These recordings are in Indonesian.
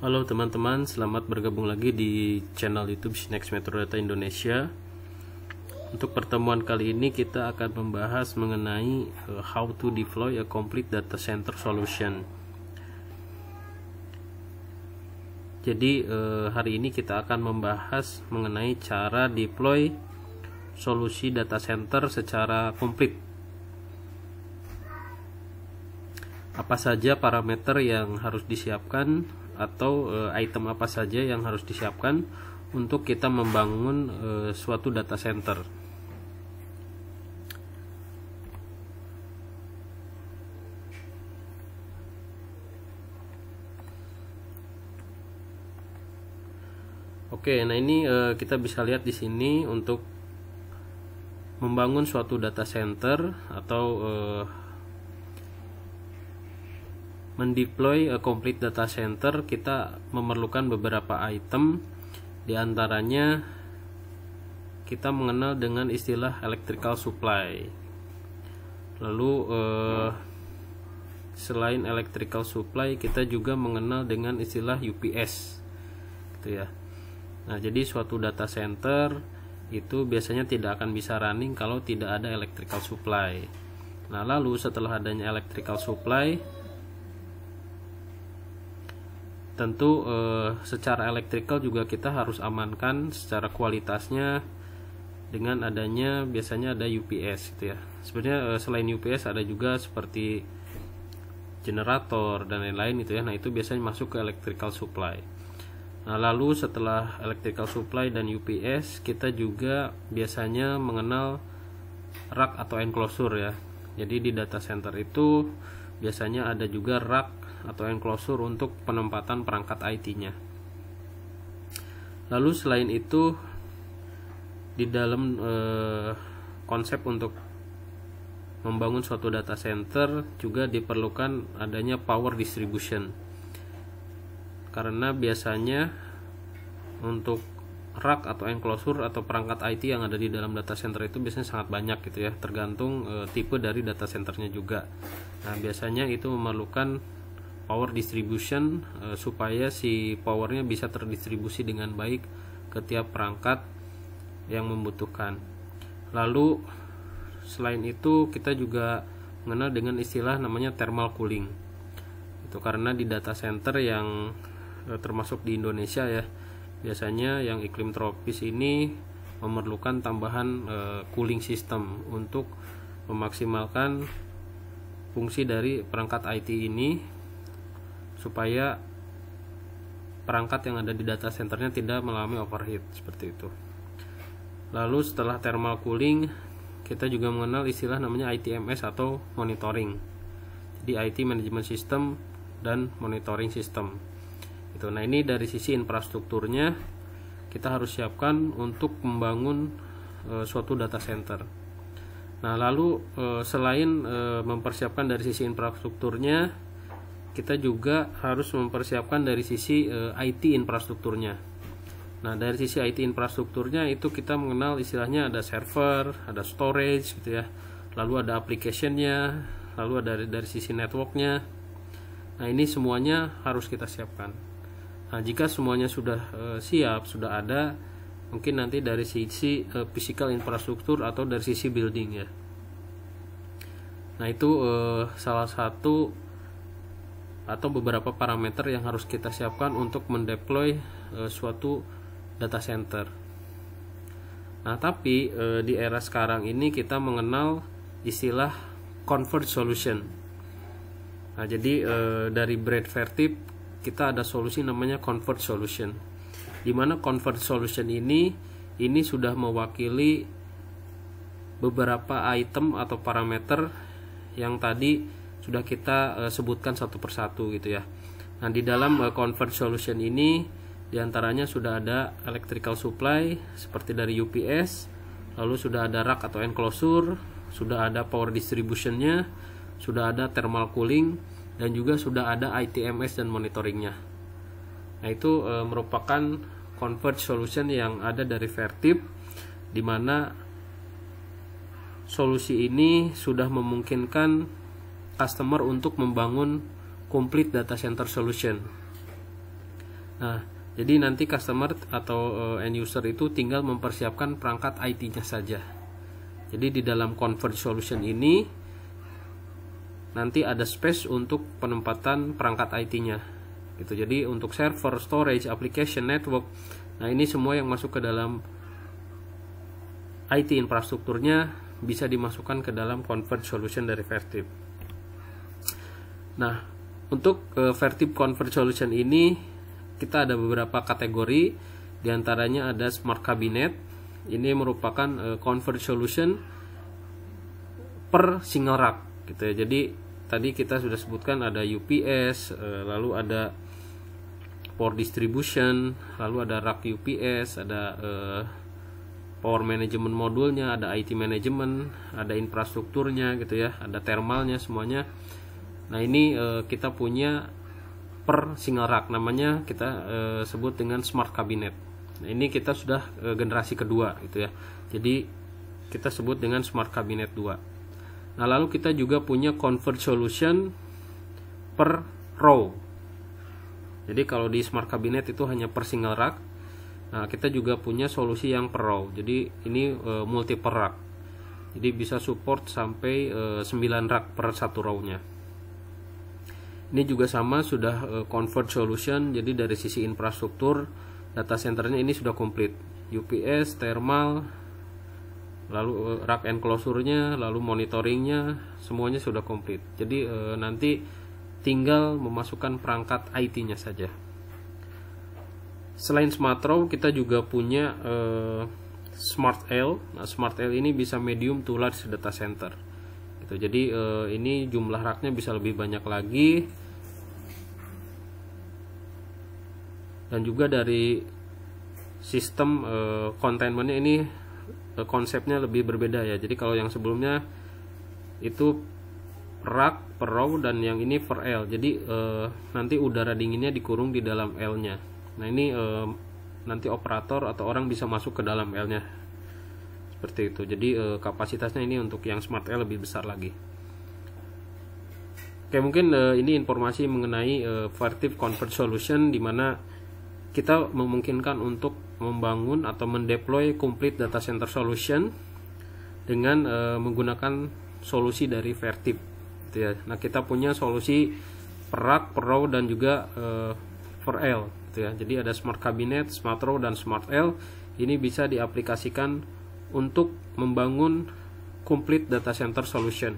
Halo teman-teman, selamat bergabung lagi di channel YouTube Sinex Metro Data Indonesia. Untuk pertemuan kali ini kita akan membahas mengenai uh, how to deploy a complete data center solution. Jadi uh, hari ini kita akan membahas mengenai cara deploy solusi data center secara komplit. Apa saja parameter yang harus disiapkan atau uh, item apa saja yang harus disiapkan untuk kita membangun uh, suatu data center. Oke, nah ini uh, kita bisa lihat di sini untuk membangun suatu data center atau uh, mendeploy a complete data center kita memerlukan beberapa item. Di antaranya kita mengenal dengan istilah electrical supply. Lalu eh, selain electrical supply kita juga mengenal dengan istilah UPS gitu ya. Nah jadi suatu data center itu biasanya tidak akan bisa running kalau tidak ada electrical supply. Nah lalu setelah adanya electrical supply tentu eh, secara elektrikal juga kita harus amankan secara kualitasnya dengan adanya biasanya ada UPS gitu ya. Sebenarnya eh, selain UPS ada juga seperti generator dan lain-lain itu ya. Nah itu biasanya masuk ke electrical supply. Nah lalu setelah electrical supply dan UPS kita juga biasanya mengenal rak atau enclosure ya. Jadi di data center itu biasanya ada juga rak atau enclosure untuk penempatan perangkat IT-nya. Lalu selain itu di dalam eh, konsep untuk membangun suatu data center juga diperlukan adanya power distribution. Karena biasanya untuk rak atau enclosure atau perangkat IT yang ada di dalam data center itu biasanya sangat banyak gitu ya, tergantung e, tipe dari data centernya juga. Nah, biasanya itu memerlukan power distribution e, supaya si powernya bisa terdistribusi dengan baik ke tiap perangkat yang membutuhkan. Lalu selain itu kita juga mengenal dengan istilah namanya thermal cooling. Itu karena di data center yang e, termasuk di Indonesia ya biasanya yang iklim tropis ini memerlukan tambahan e, cooling system untuk memaksimalkan fungsi dari perangkat IT ini supaya perangkat yang ada di data centernya tidak mengalami overheat seperti itu. Lalu setelah thermal cooling, kita juga mengenal istilah namanya ITMS atau monitoring. Jadi IT management system dan monitoring system. Itu. Nah, ini dari sisi infrastrukturnya kita harus siapkan untuk membangun e, suatu data center. Nah, lalu e, selain e, mempersiapkan dari sisi infrastrukturnya, kita juga harus mempersiapkan dari sisi uh, eh, IT infrastrukturnya. Nah, dari sisi IT infrastrukturnya itu kita mengenal istilahnya ada server, ada storage gitu ya. Lalu ada applicationnya, lalu ada dari, dari sisi networknya. Nah, ini semuanya harus kita siapkan. Nah, jika semuanya sudah uh, siap, sudah ada, mungkin nanti dari sisi uh, physical infrastruktur atau dari sisi building ya. Nah, itu uh, salah satu atau beberapa parameter yang harus kita siapkan untuk mendeploy e, suatu data center. Nah, tapi e, di era sekarang ini kita mengenal istilah convert solution. Nah, jadi e, dari Brad Vertip kita ada solusi namanya convert solution. Di mana convert solution ini ini sudah mewakili beberapa item atau parameter yang tadi sudah kita uh, sebutkan satu persatu gitu ya. Nah, di dalam uh, convert solution ini di antaranya sudah ada electrical supply seperti dari UPS, lalu sudah ada rack atau enclosure, sudah ada power distributionnya, sudah ada thermal cooling, dan juga sudah ada ITMS dan monitoringnya. Nah, itu e, merupakan convert solution yang ada dari Vertip, di mana solusi ini sudah memungkinkan customer untuk membangun complete data center solution. Nah, jadi nanti customer atau uh, end user itu tinggal mempersiapkan perangkat IT-nya saja. Jadi di dalam convert solution ini nanti ada space untuk penempatan perangkat IT-nya. Gitu. Jadi untuk server, storage, application, network, nah ini semua yang masuk ke dalam IT infrastrukturnya bisa dimasukkan ke dalam convert solution dari Vertip. Nah, untuk uh, Vertip convert solution ini kita ada beberapa kategori. Di antaranya ada smart cabinet. Ini merupakan uh, convert solution per single rack gitu ya. Jadi tadi kita sudah sebutkan ada UPS uh, lalu ada power distribution lalu ada rack UPS ada uh, power management modulnya ada IT management ada infrastrukturnya gitu ya. Ada thermalnya semuanya nah ini uh, kita punya per single rack namanya kita e, sebut dengan smart cabinet. Nah, ini kita sudah e, generasi kedua gitu ya. Jadi kita sebut dengan smart cabinet 2 nah lalu kita juga punya convert solution per row. Jadi kalau di smart cabinet itu hanya per single rack nah kita juga punya solusi yang per row. Jadi ini e, multi per rack. Jadi bisa support sampai e, 9 rack per satu row-nya ini juga sama sudah uh, convert solution. Jadi dari sisi infrastruktur data centernya ini sudah komplit UPS thermal lalu uh, rack enclosure-nya lalu monitoringnya semuanya sudah komplit jadi uh, nanti tinggal memasukkan perangkat IT-nya saja. Selain smart row kita juga punya smart L. Nah, smart L ini bisa medium to large data center gitu. Jadi uh, ini jumlah raknya bisa lebih banyak lagi. Dan juga dari sistem uh, containmentnya ini uh, konsepnya lebih berbeda ya. Jadi kalau yang sebelumnya itu rak per row dan yang ini per L. Jadi uh, nanti udara dinginnya dikurung di dalam L-nya. Nah ini uh, nanti operator atau orang bisa masuk ke dalam L-nya seperti itu jadi e, kapasitasnya ini untuk yang smart L lebih besar lagi oke mungkin e, ini informasi mengenai e, Vertiv Convert Solution di mana kita memungkinkan untuk membangun atau mendeploy complete data center solution dengan e, menggunakan solusi dari Vertiv gitu ya. Nah, kita punya solusi perak, row dan juga per L gitu ya. Jadi ada smart cabinet, smart row dan smart L. Ini bisa diaplikasikan untuk membangun complete data center solution.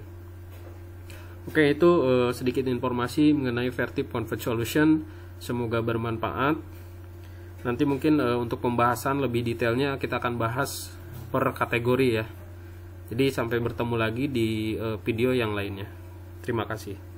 Oke, itu uh, sedikit informasi mengenai Vertip Convert Solution. Semoga bermanfaat. Nanti mungkin uh, untuk pembahasan lebih detailnya kita akan bahas per kategori ya. Jadi sampai bertemu lagi di uh, video yang lainnya. Terima kasih.